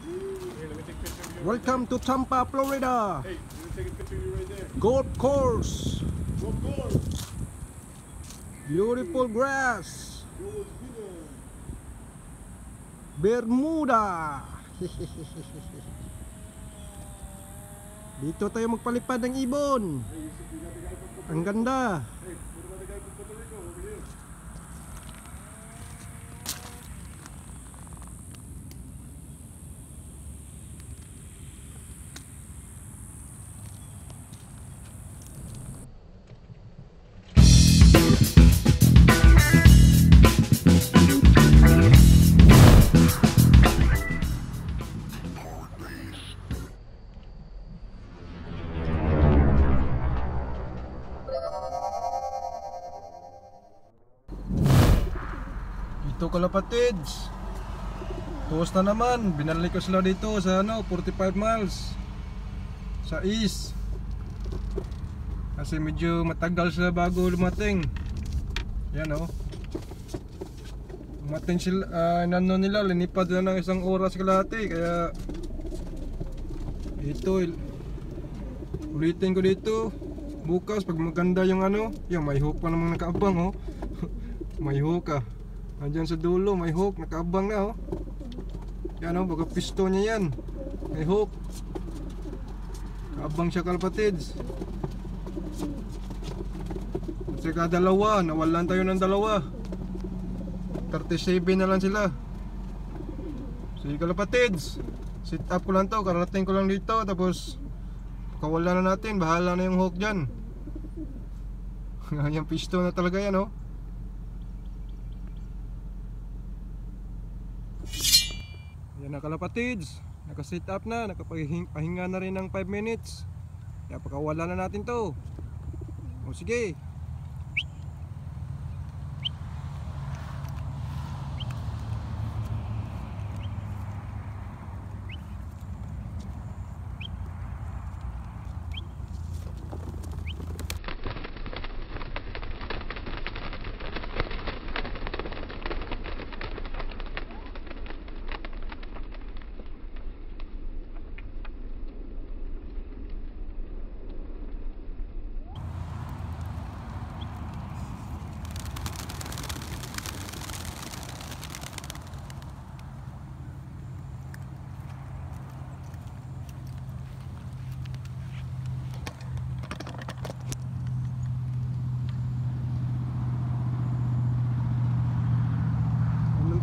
Here, you. Welcome to Tampa, Florida. Hey, me take a picture you right there. Golf course. Go, go. Beautiful grass. Bermuda. Dito tayo magpalipad ng ibon. Hey, you Dito kalapatids. Tuwas na naman. Binalik ko sila dito sa ano, 45 miles. Sa east. Kasi medyo matagal sila bago lumating. Yan oh. Lumating sila, uh, nano nila, linipad na ng isang oras kalahati. Kaya ito, ulitin ko dito. Bukas, pag maganda yung ano, yung may hook pa namang nakaabang oh. may hook ah. Andyan sa dulo, may hook, nakaabang na oh. Yan oh, baga pisto niya yan. May hook. Kaabang siya kalpatids. At saka dalawa, nawalan tayo ng dalawa. 37 na lang sila. Sige kalapatids. Sit up ko lang to, karating ko lang dito. Tapos, kawalan na natin, bahala na yung hook dyan. yung pisto na talaga yan oh. Yan na kalapatids. Naka-sit up na, nakapahinga na rin ng 5 minutes. Kaya pakawala na natin to. O sige.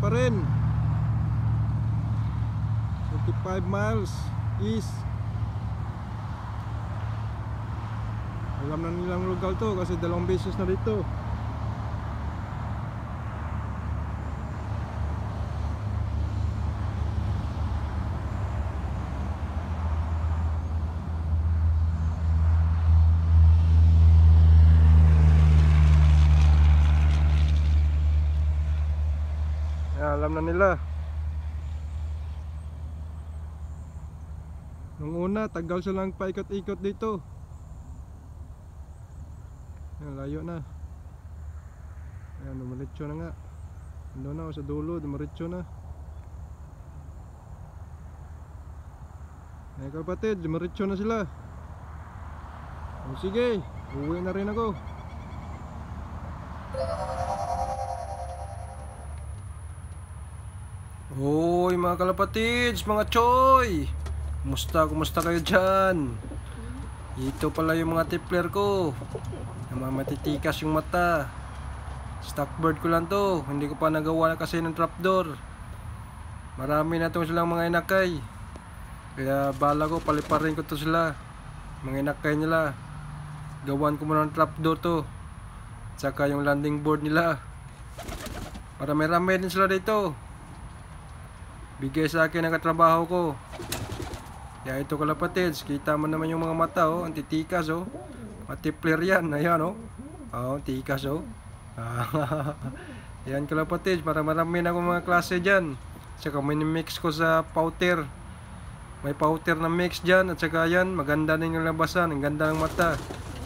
Pa rin. 45 miles east. Alam na nilang lugar to kasi dalawang beses na dito. Yan, alam na nila. Nung una, tagal silang paikot-ikot dito. Yan, layo na. Ayan, dumiretso na nga. Ano na, sa dulo, dumiretso na. Ayan kapatid, dumiretso na sila. O sige, uwi na rin ako. Hoy mga kalapatids, mga choy! Kumusta, kumusta kayo dyan? Ito pala yung mga tipler ko. Yung mga matitikas yung mata. Stockbird ko lang to. Hindi ko pa nagawa na kasi ng trapdoor. Marami na to silang mga inakay. Kaya bala ko, paliparin ko to sila. Mga inakay nila. Gawan ko muna ng trapdoor to. Tsaka yung landing board nila. Para may rami din sila dito. Bigay sa akin ang katrabaho ko. Kaya ito kalapatids, kita mo naman yung mga mata oh, ang titikas oh. Matipler yan, ayan oh. Oh, tikas oh. yan kalapatids, para marami na akong mga klase dyan. Tsaka mix ko sa powder. May powder na mix dyan at saka yan, maganda din yung labasan, ang ganda ng mata.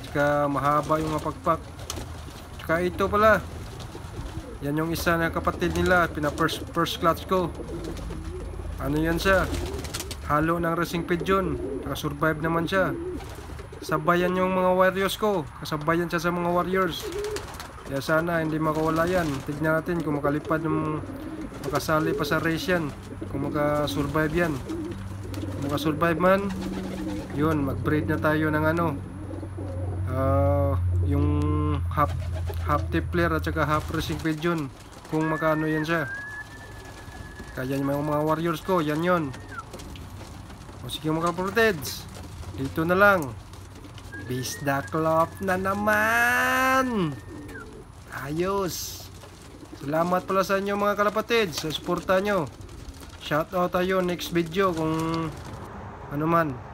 Tsaka mahaba yung mapagpak. Tsaka ito pala. Yan yung isa na kapatid nila, pina first, first clutch ko. Ano yan siya? halo ng racing pigeon. Nakasurvive naman siya. Sabayan yung mga warriors ko. Kasabayan siya sa mga warriors. Kaya sana hindi makawala yan. Tignan natin kung makalipad yung makasali pa sa race yan. Kung makasurvive yan. Kung makasurvive man, yun, mag-breed na tayo ng ano. ah, yung half half tipler at saka half racing pigeon. Kung makano yan siya. Kaya yung mga, warriors ko, yan yon. O sige mga kapatid, dito na lang. Bisda Club na naman! Ayos! Salamat pala sa inyo mga kalapatid sa suporta nyo. Shoutout tayo next video kung ano man.